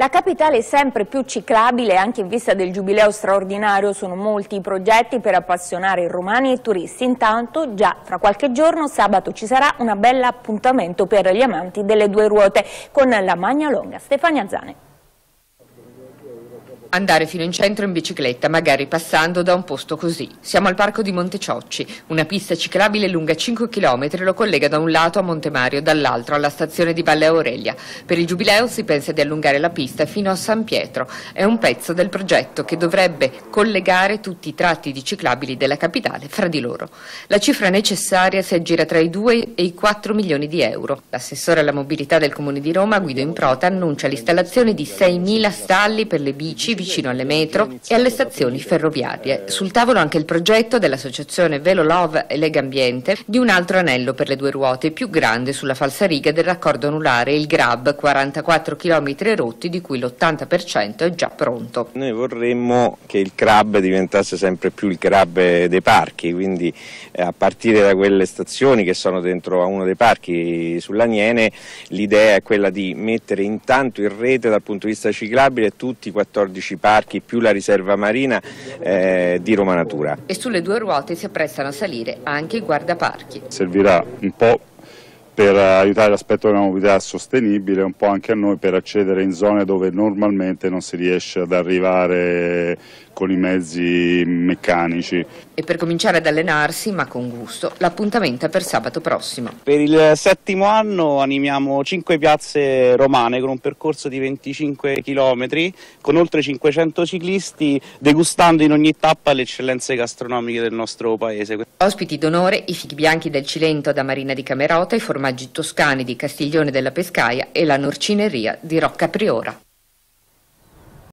La capitale è sempre più ciclabile anche in vista del giubileo straordinario, sono molti i progetti per appassionare i romani e i turisti, intanto già fra qualche giorno sabato ci sarà un bel appuntamento per gli amanti delle due ruote con la Magna Longa. Stefania Zane. Andare fino in centro in bicicletta, magari passando da un posto così. Siamo al parco di Monteciocci, una pista ciclabile lunga 5 km lo collega da un lato a Montemario, dall'altro alla stazione di Valle Aurelia. Per il Giubileo si pensa di allungare la pista fino a San Pietro. È un pezzo del progetto che dovrebbe collegare tutti i tratti di ciclabili della capitale fra di loro. La cifra necessaria si aggira tra i 2 e i 4 milioni di euro. L'assessore alla mobilità del Comune di Roma, Guido Improta, annuncia l'installazione di 6.000 stalli per le bici vicino alle metro e alle stazioni ferroviarie. Sul tavolo anche il progetto dell'associazione Velo Love e Lega Ambiente di un altro anello per le due ruote più grande sulla falsariga del raccordo anulare, il GRAB, 44 km rotti di cui l'80% è già pronto. Noi vorremmo che il CRAB diventasse sempre più il CRAB dei parchi, quindi eh, a partire da quelle stazioni che sono dentro a uno dei parchi sull'Aniene, l'idea è quella di mettere intanto in rete dal punto di vista ciclabile tutti i 14 12 parchi più la riserva marina eh, di Roma Natura. E sulle due ruote si apprestano a salire anche i guardaparchi. Servirà un po' per aiutare l'aspetto della mobilità sostenibile, un po' anche a noi per accedere in zone dove normalmente non si riesce ad arrivare con i mezzi meccanici. E per cominciare ad allenarsi, ma con gusto, l'appuntamento è per sabato prossimo. Per il settimo anno animiamo 5 piazze romane con un percorso di 25 km, con oltre 500 ciclisti, degustando in ogni tappa le eccellenze gastronomiche del nostro paese. Ospiti d'onore i fighi bianchi del Cilento da Marina di Camerota, i formaggi toscani di Castiglione della Pescaia e la norcineria di Rocca Priora.